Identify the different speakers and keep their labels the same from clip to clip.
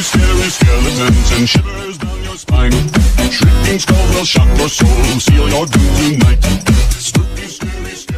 Speaker 1: Scary skeletons and shivers down your spine. Shrieking skull will shock your soul, seal your doom tonight. Spooky, scary skeletons.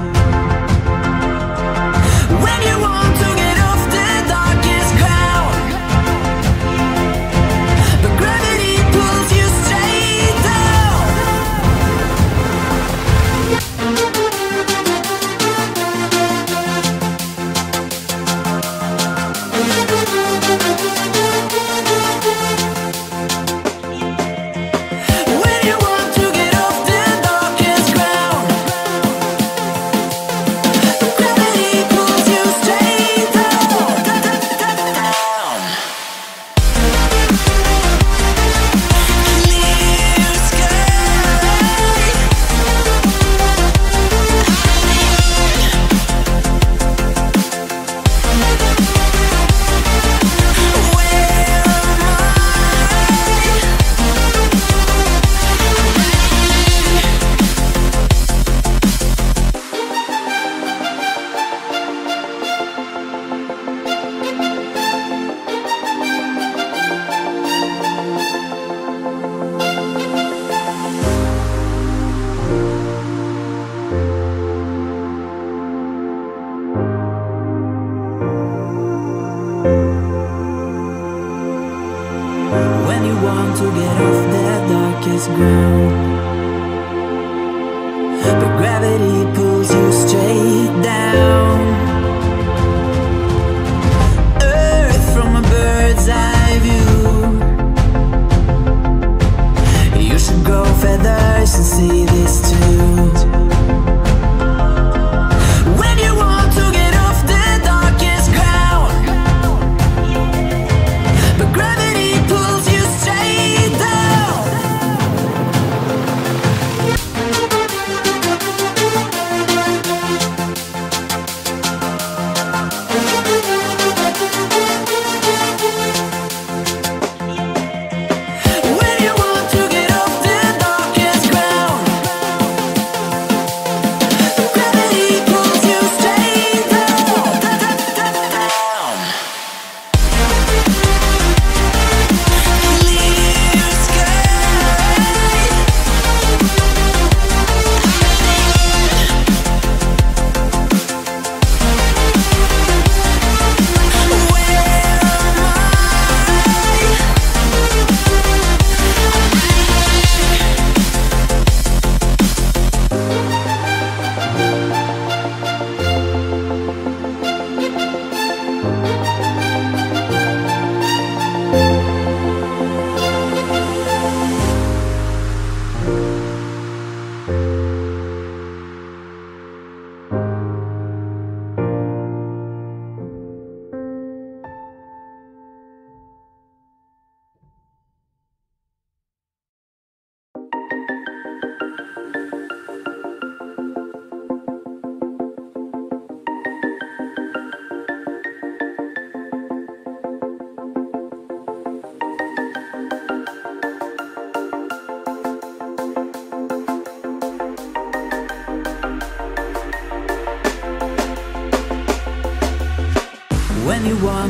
Speaker 2: ground But gravity pulls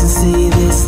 Speaker 2: to see this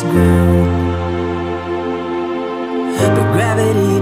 Speaker 2: ground. But gravity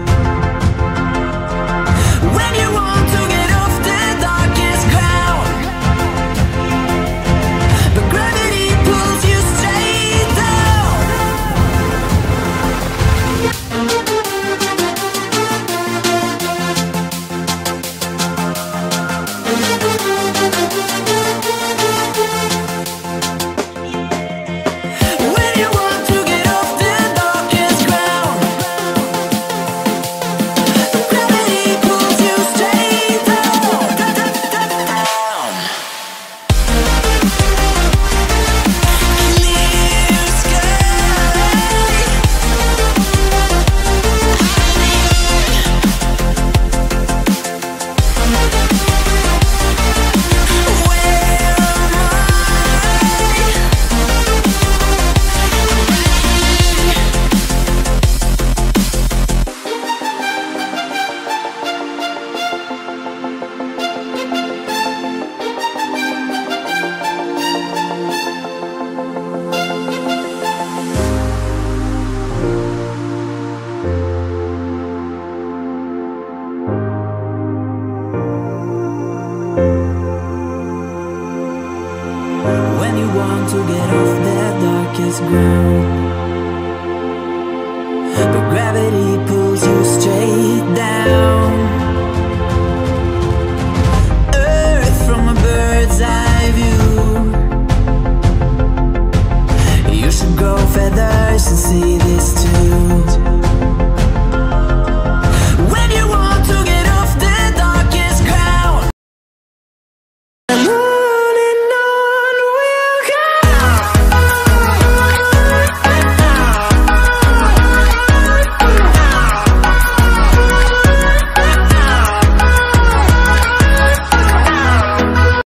Speaker 2: grow feathers and see this too.